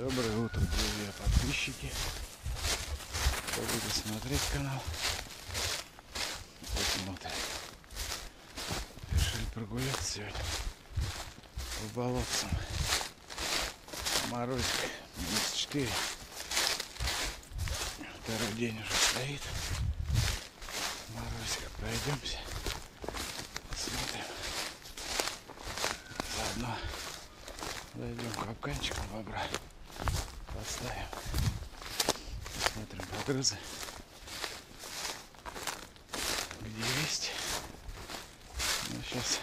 Доброе утро, друзья, подписчики. Кто будет смотреть канал, посмотрим. Решили прогуляться сегодня по болотцам. Морозик минус 4. Второй день уже стоит. Морозик, пройдемся. Посмотрим. Заодно зайдем капканчиком бобра. Поставим. Посмотрим погрызы. Где есть. Ну, сейчас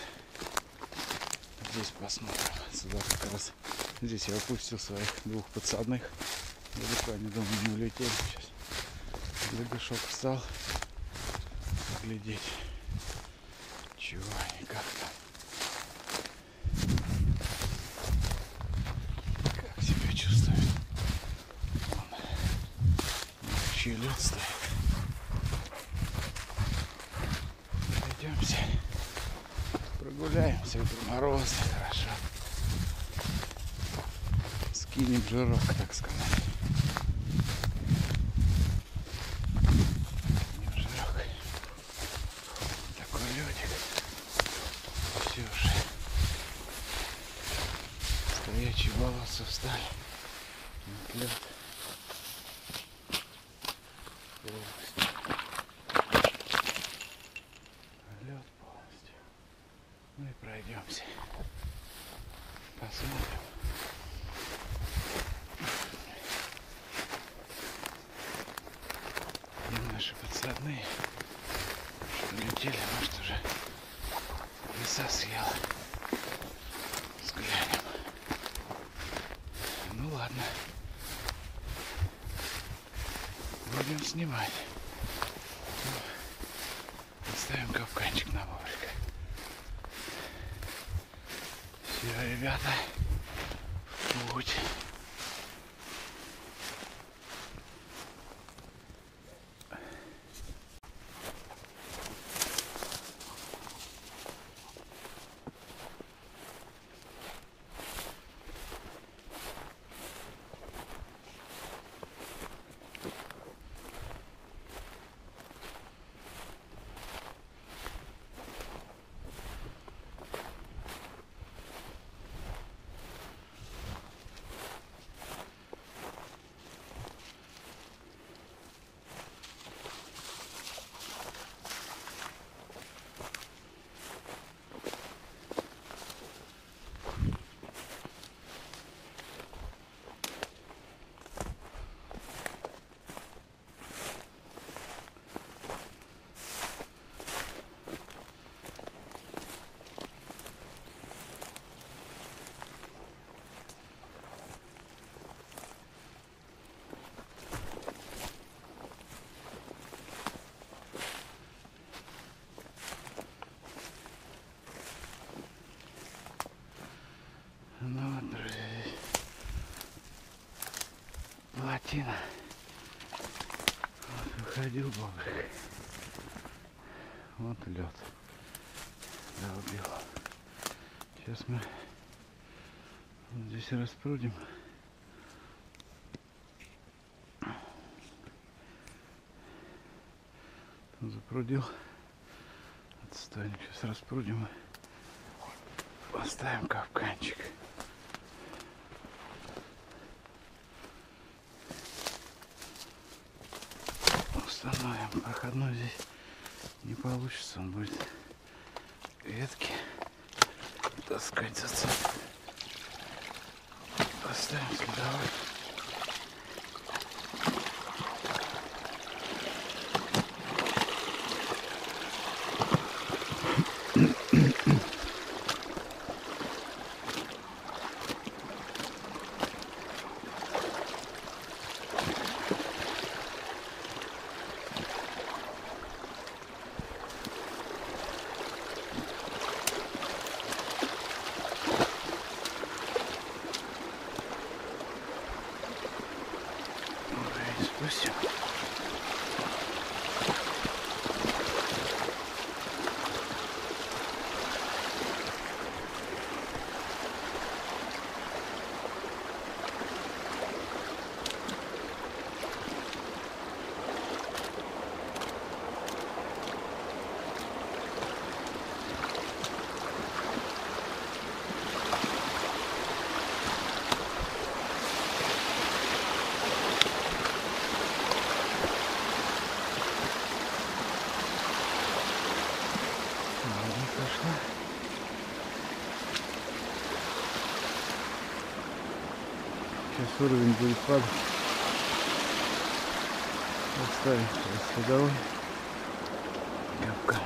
здесь посмотрим. Сюда как раз. Здесь я выпустил своих двух подсадных. Далеко они, думаю, не улетели сейчас. Лягушок встал. Глядеть. Чего они, как там. Как себя чувствует. Вон. Вообще лед стоит. Пойдемте. Прогуляемся. Утро морозно, хорошо. Скинем жирок, так сказать. Стоячие волосы встали. Лед. Полностью. Лед полностью. Ну и пройдемся. Посмотрим. Где наши подсадные? Что может уже леса съела. Взглянем. Ну ладно. Будем снимать. Ставим капканчик на бобрика. Все, ребята, в путь. Ну вот, друзья, здесь плотина. Вот выходил бобрик. Вот лед. Долбил. Сейчас мы здесь распрудим. Там запрудил. Отстанем. Сейчас распрудим и поставим капканчик. Установим проходной здесь не получится, он будет ветки таскать за собой. Поставим следовой. Уже Сейчас уровень будет падать. Оставим садовой. Капкан.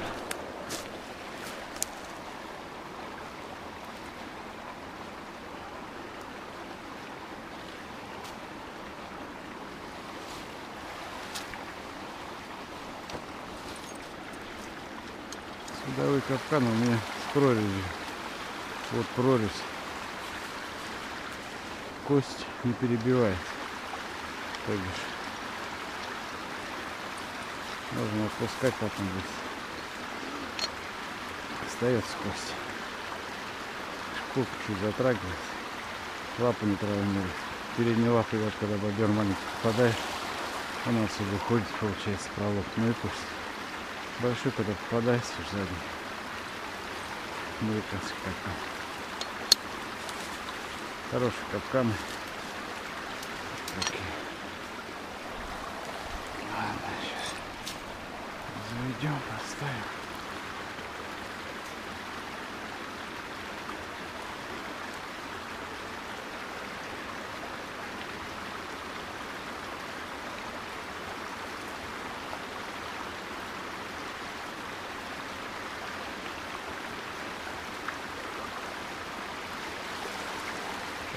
Судовой капкан у меня с прорезью. Вот прорезь. Кость не перебивает. То бишь. Можно отпускать потом здесь. Остается кость. Шкурку чуть затрагивает. Лапы не травмирует. Передние лапы, вот когда бобер маленький попадает, он отсюда уходит, получается, пролог. Ну и пусть. Большой, когда попадается в задний. Американский капкан. Хорошие капканы. Ладно, сейчас заведем, поставим.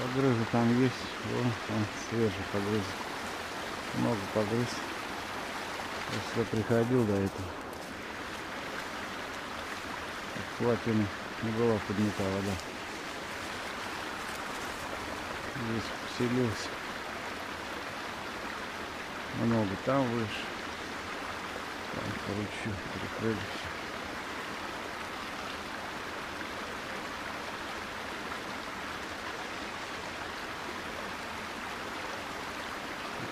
Погрызы там есть. Вон там свежий погрыз. Много погрыз. Я сюда приходил до этого. В платине не была поднята вода. Здесь поселился. Много там выше. Там ручью перекрыли все.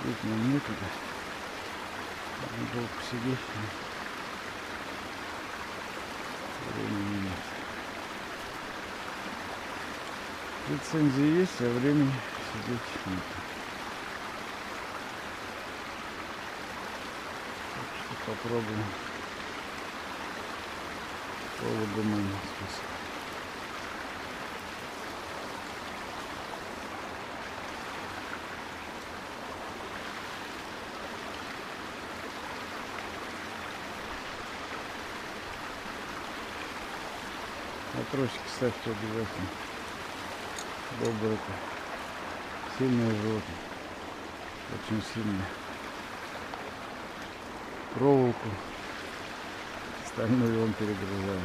Нам некуда. Надо долго посидеть. но Времени нет. Лицензия есть, а времени сидеть нет. Так что попробуем полугуманный способ. Вопросики ставьте обязательно. Бобр это сильное животное. Очень сильное. Проволоку. Остальное он перегружает.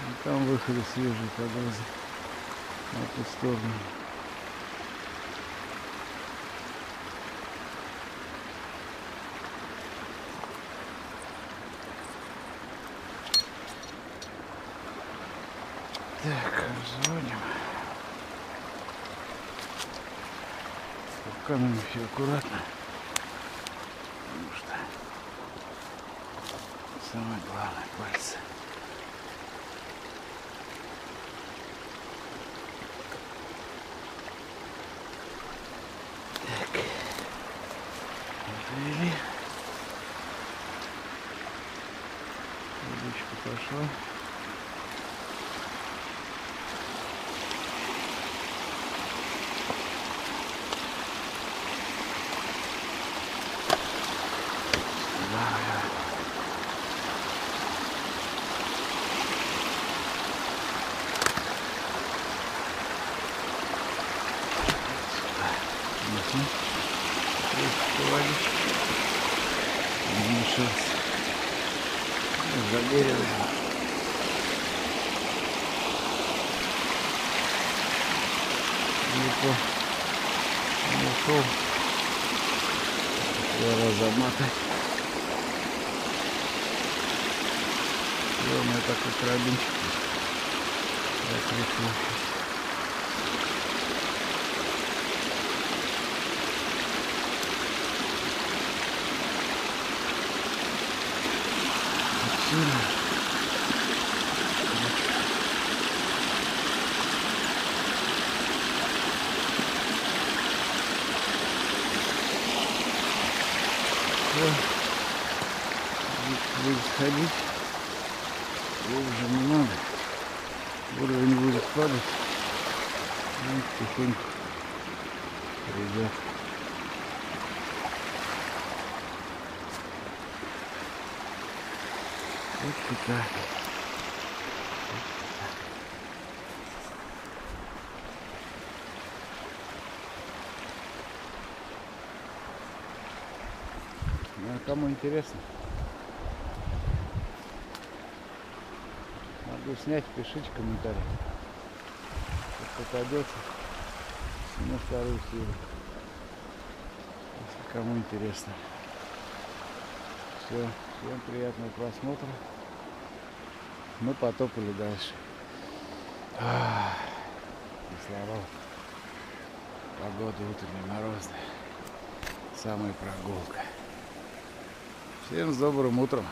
И там выходы свежие погрузы на ту сторону. Так, разводим. Руками все аккуратно. Потому что самое главное пальцы. Не мешаться. Забериваем. Далеко не ушел. Треба замотать. Главное такой карабинчик. Закрепил. Здесь будет сходить. Глубже не надо. Уровень будет падать. Он потихоньку придет. Вот так. Кому интересно, могу снять, пишите комментарий. Как попадется, сниму вторую серию. Если кому интересно. Все, всем приятного просмотра. Мы потопали дальше. Ах, кислород. Погода утренняя морозная. Самая прогулка. Всем с добрым утром.